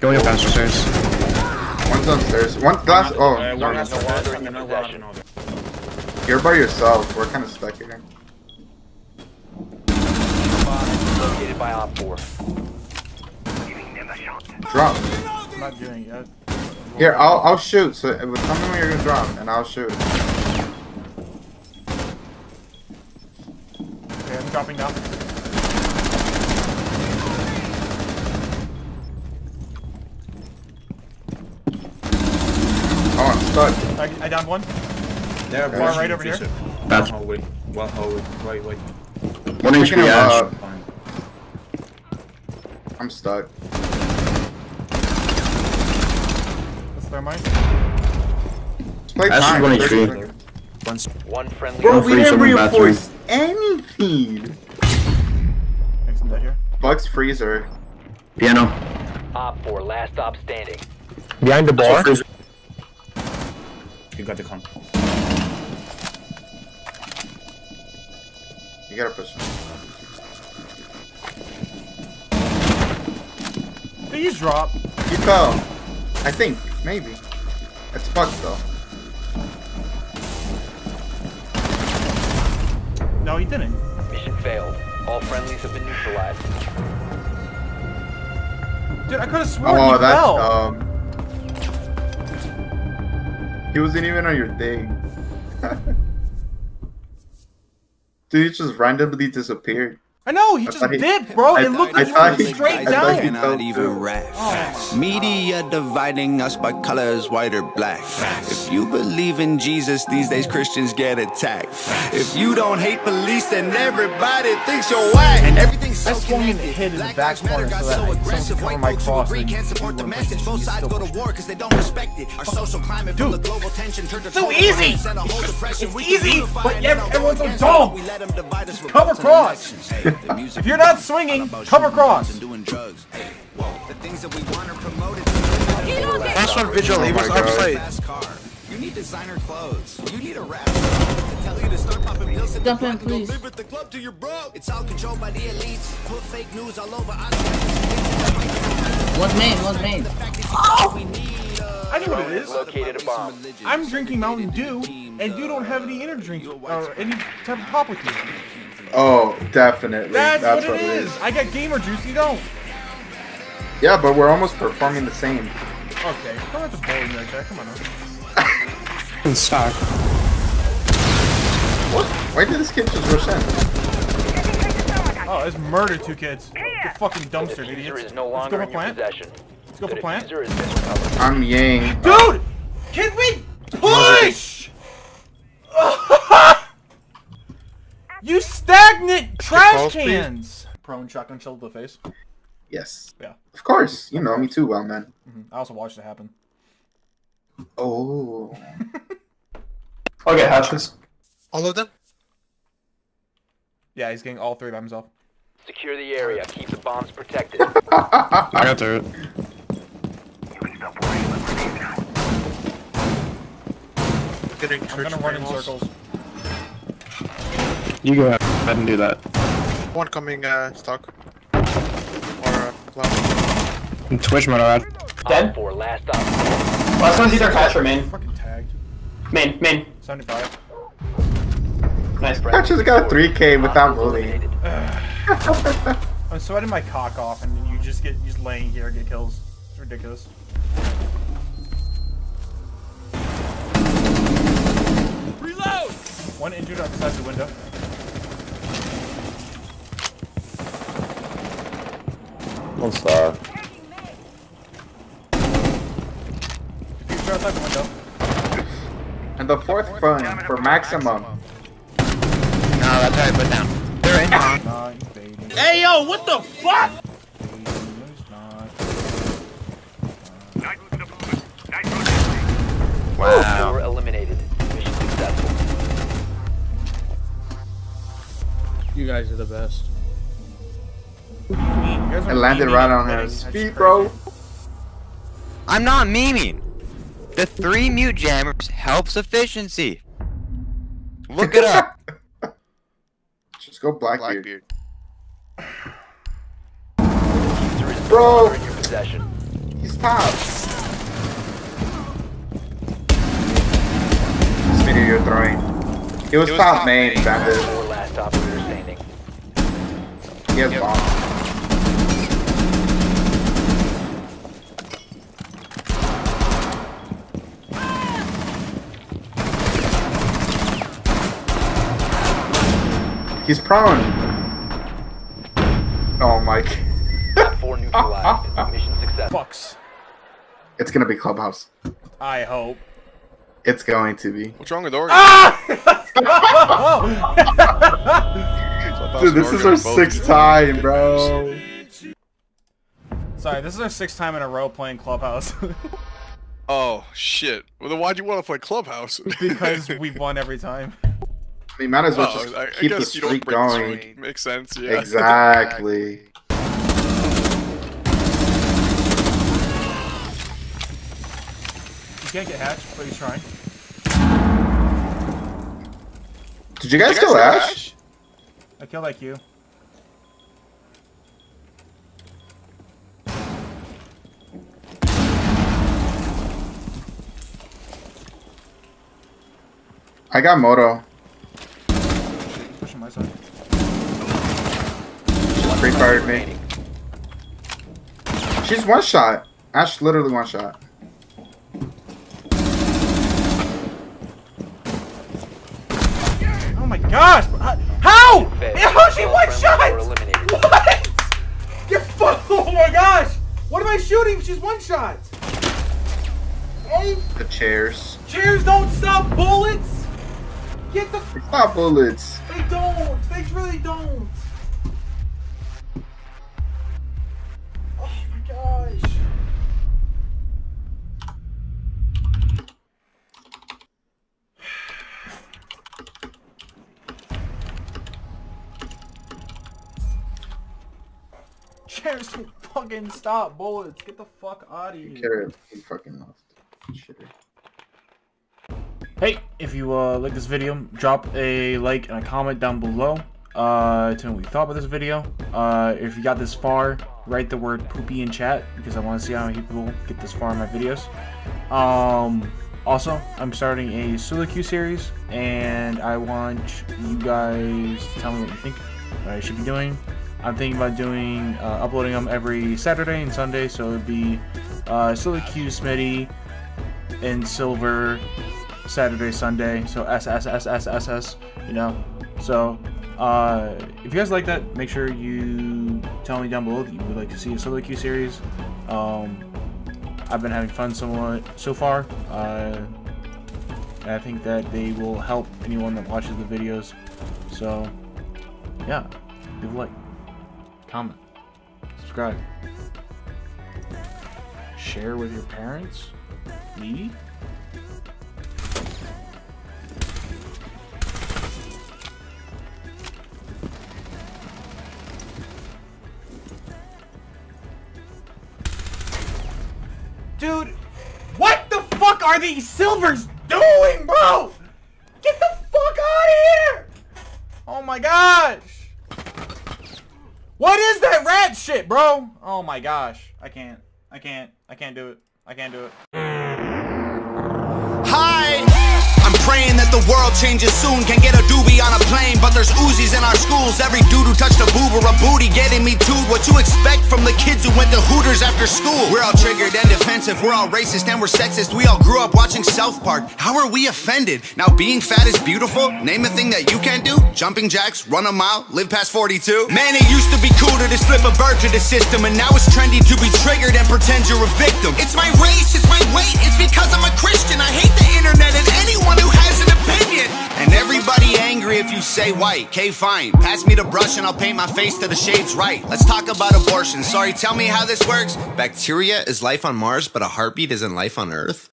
Going up downstairs. One's upstairs. One last. Oh, Uh, no, one no. has no no longer longer in in your possession. You're by yourself. We're kind of stuck here. Located by Op 4. Drop. I'm not doing it yet. Here, I'll I'll shoot. So tell me when you're gonna drop, and I'll shoot. Okay, I'm dropping now. Oh, I'm stuck. I, I downed one. They're Yeah. pushing Right over Fisher. here. One Bad. hallway. One hallway. Wait, wait. One Picking HP him Ash. up. Fine. I'm stuck. That's thermite. Let's play Ash time. running 30 straight. seconds. One One friendly. Bro, One we didn't someone bathroom. reinforce anything. Next dead here. Bugs freezer. Piano. Op 4, last stop standing. Behind the bar. Freezer. You got the con. You gotta push. Did you drop? He fell. I think. Maybe. It's bugs though. No, he didn't. Mission failed. All friendlies have been neutralized. Dude, I could have sworn Oh, he that's fell. um. He wasn't even on your thing. Dude, he just randomly disappeared. I know, he I just thought he- dipped, bro. I- it looked I like thought he he- was straight I thought he- down. fell cannot even too. rap. Oh. Media dividing us by colors, white or black. If you believe in Jesus, these days Christians get attacked. If you don't hate police, then everybody thinks you're whack. And everything's so I swung and connected. hit in the Black back matter corner got so that so I- aggressive. someone White cover my folks cross agree can't support the message. Both sides go to war because they don't respect it. Our social climate from the Dude. global tension turned to So easy. violence and a whole depression. It's easy, but and yet then I'll everyone's so dumb. them. We let 'em divide us Cover cross. elections. Hey, the music If you're not swinging, cover shooting cross. guns and doing drugs. The things that we want are promoted. Last one, Vigil. He was my God. upside. You need designer clothes. You need a rap to tell you to start popping pills at the Jump in, and go please. Live at the club till. It's all controlled by the elites. Put fake news all over us. One's main, one's main. Oh! Uh, I know what it is. Located a bomb. I'm drinking Mountain Dew, and you don't have any energy drink or any type of pop with you. Oh, definitely. That's, That's, what, it is. I got gamer juice, you don't. Yeah, but we're almost performing the same. Okay, come at the bowling right there. Come on. Now. In stock. What? Why did this kid just rush in? Oh, it's murdered two kids. The fucking dumpster, Diffuser idiots. is no Let's go longer for in your plant. possession. Let's go for plant. diffuser has been recovered. I'm Yang. Dude! Can we push? you stagnant trash calls, please. cans! Prone shotgun shell to the face. Yes. Yeah. Of course. You know me too well, man. Mhm. I also watched it happen. Oh. I'll get hatches. All of them? Yeah, he's getting all three by himself. Secure the area. Keep the bombs protected. I got through it. Getting I'm gonna run in circles. You go ahead and do that. One coming uh, stock. Or uh, cloud. And Twitch mode, I'll add. Op 4, last stop. Last one's either catch or main. Fucking tagged. Main, main. 75. Nice. I just got a 3k without moving. Eliminated. I'm sweating my cock off, and then you just get you just laying here and get kills. It's ridiculous. Reload. One injured outside the window. One star. Diffuser outside the window. And the fourth fun for maximum. No, that's how I put down. Hey yo, what the fuck? Invading is not. Wow. 4 eliminated. Mission successful. You guys are the best. You guys are It landed right on betting. his feet, bro. I'm not memeing. The three mute jammers helps efficiency. Look it up. Just go Blackbeard. Blackbeard. Bro. longer in your possession. He's was top. Smitty, you're throwing. He was, was top, top main, main. bandit. Last operator standing. He has bomb. He's prone. Oh my. Top four neutralized. Mission success. Fucks. It's gonna be clubhouse. I hope. It's going to be. What's wrong with Oregon? Ah! Dude, this is our sixth time, bro. Sorry, this is our sixth time in a row playing Clubhouse Oh shit. Well then why'd you want to play Clubhouse? because we've won every time. I mean, might as well Oh, just I, I keep the guess you don't streak break the going. Makes sense, yeah. Exactly. You can't get hatched, but he's trying. Did you guys kill Ash? I killed like you. I got Moto. Pushing my side. Free fired me. She's one shot. Ash literally one shot. Gosh! bro. How? How? She one shot? What? You're Oh my gosh! What am I shooting? She's one shot. Oh, The chairs. chairs don't stop bullets. Get the. F- Stop bullets. they don't. They really don't. Chairs don't fucking stop bullets. Get the fuck out of here. Carrot. He fucking lost. Shitter. Hey, if you uh, like this video, drop a like and a comment down below. Uh, tell me what you thought about this video. Uh, if you got this far, write the word poopy in chat because I want to see how many people get this far in my videos. Um, also, I'm starting a solo queue series, and I want you guys to tell me what you think what I should be doing. I'm thinking about doing uh, uploading them every Saturday and Sunday, so it'd be uh, solo queue Smitty and Silver Saturday, Sunday. So S S S S S S. You know. So uh, if you guys like that, make sure you tell me down below that you would like to see a solo queue series. Um, I've been having fun somewhat so far. Uh, and I think that they will help anyone that watches the videos. So yeah, leave a like, comment, subscribe, share with your parents. Me? Dude, what the fuck are these silvers doing, bro? Get the fuck out of here! Oh my gosh! What is that rat shit, bro? Oh my gosh. I can't. I can't. I can't do it. I can't do it. Praying that the world changes soon. Can get a doobie on a plane, but there's Uzis in our schools. Every dude who touched a boob or a booty getting me too. What you expect from the kids who went to Hooters after school? We're all triggered and defensive. We're all racist and we're sexist. We all grew up watching South Park. How are we offended? Now being fat is beautiful. Name a thing that you can't do. Jumping jacks, run a mile, live past 42. Man, it used to be cool to just flip a bird to the system, and now it's trendy to be triggered and pretend you're a victim. It's my race, it's my weight, it's because I'm a Christian. I hate the internet if you say white. K, fine. Pass me the brush and I'll paint my face to the shades right. Let's talk about abortion. Sorry, tell me how this works. Bacteria is life on Mars, but a heartbeat isn't life on Earth?